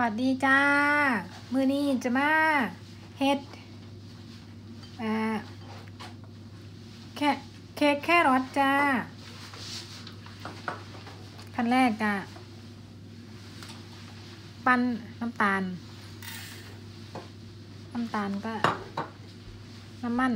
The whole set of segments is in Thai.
วัสดีจ้า มือนี้จะมาเฮ็ดอ่าแค่เค้กแค่รสจ้าขั้นแรกจ้ะปั้นน้ำตาล น้ำตาลก็น้ำมัน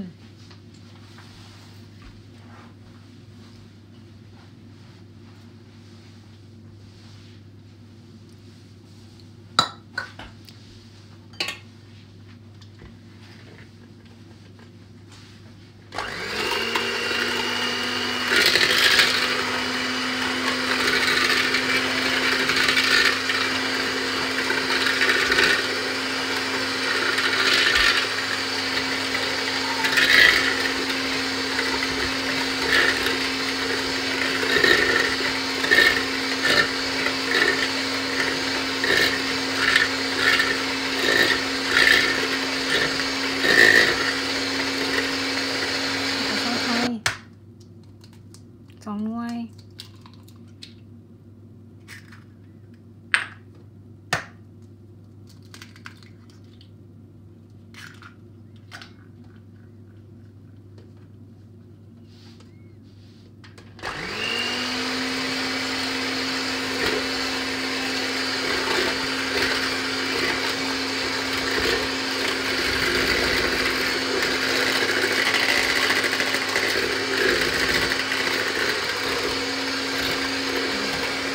แล้วก็ซอสไทยสองหน่วย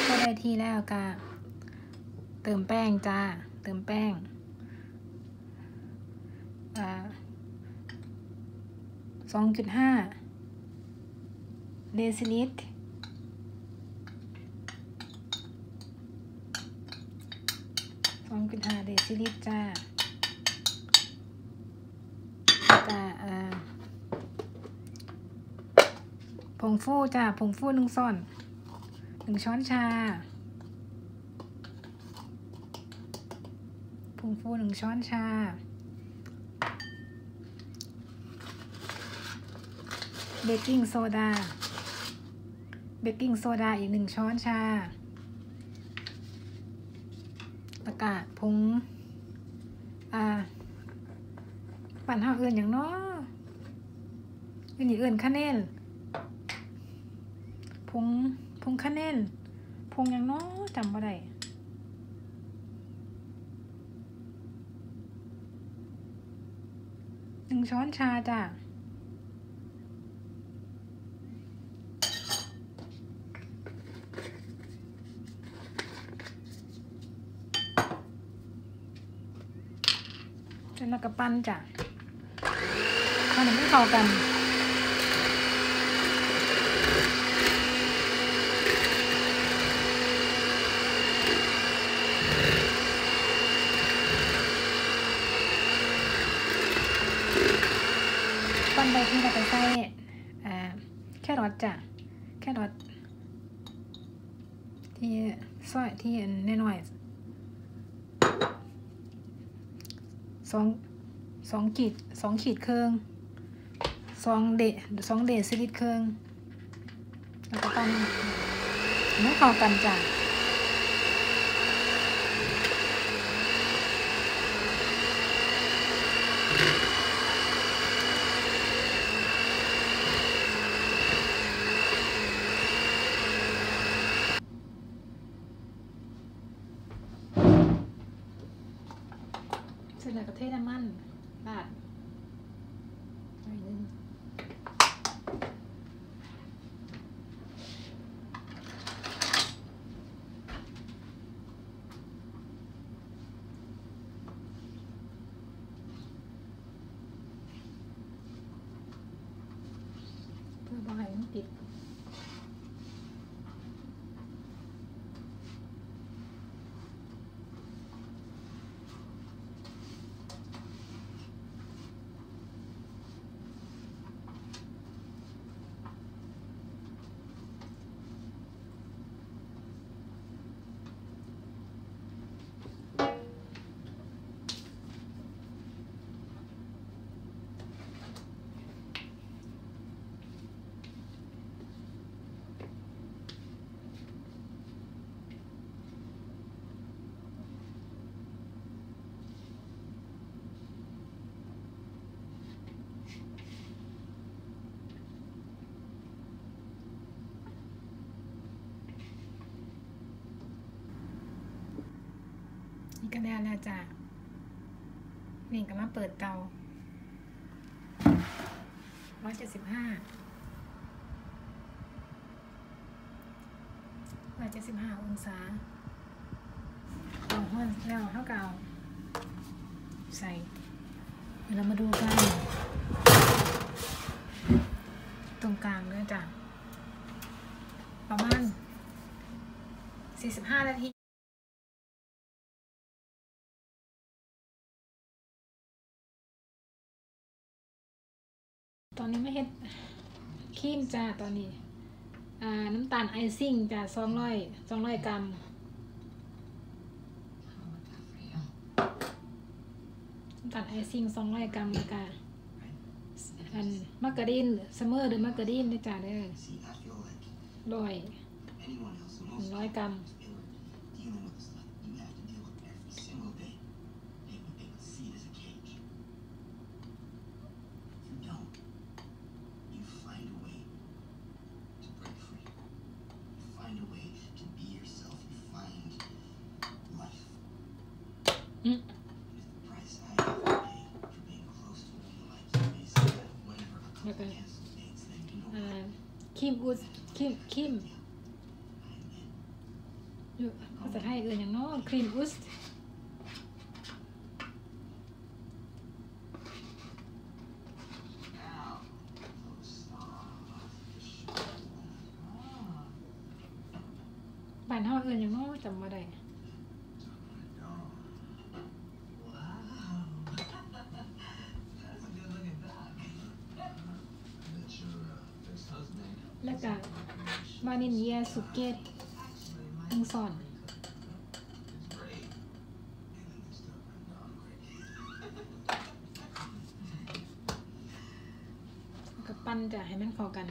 ก็ได้ที่แล้วกะ เติมแป้งจ้า เติมแป้งสองจุดห้าเดซิลิตรสองจุดห้าเดซิลิตรจ้า จ้าผงฟูจ้า ผงฟูหนึ่งช้อนหนึ่งช้อนชา ผงฟูหนึ่งช้อนชา เบกกิ้งโซดา เบกกิ้งโซดาอีกหนึ่งช้อนชาแล้วก็ผง อ่า ปั่นห้าเอิ้นอย่างน้อเอิ้นอีเอิ้น cannelle ผงผง cannelle ผงอย่างน้อจำบ่ได้ หนึ่งช้อนชาจ้ะแล้วก็ปั้นจ้ะปั้นให้มันเข้ากัน ปั้นไปที่เราไปใส่แครอทจ้ะแครอทที่ซอยที่น้อยสองสองขีดสองขีดเครื่องสองเดสองเดซิลิตเครื่องแล้วก็ปั้นให้เข้ากันจ้ะ เสร็จแล้วก็เทน้ำมันราดหน่อยนึงเพื่อบ่ให้มันติด เก็ได้แล้วจ้ะนี่ก็มาเปิดเตาร้อยเจ็ดสิบห้าร้อยเจ็ดสิบห้าองศาเอาห้อนแล้วเท่ากับเอาใส่เดี๋ยวเรามาดูกัน ตรงกลางด้วยจ้ะ ประมาณ 45 นาที ตอนนี้ไม่เห็ดครีมจ้าตอนนี้น้ำตาลไอซิ่งจ้าสองร้อยสองร้อยกรัมน้ำตาลไอซิ่งสองร้อยกรัมแล้วก็อันมาการีนเสมอหรือมาการีนด้วยจ้าเด้อร้อย anyone else, หนึ่งร้อยกรัม ยวกันคิมอูสคิมคิมยู่ภาษาไทยอื่นอย่างน้อครีมอูสบ้านห้องอื่นอย่างน้อจำมาได้ แล้วก็มาเนเนียสุเกตอังซอนกับปั้นจะให้มันพอกัน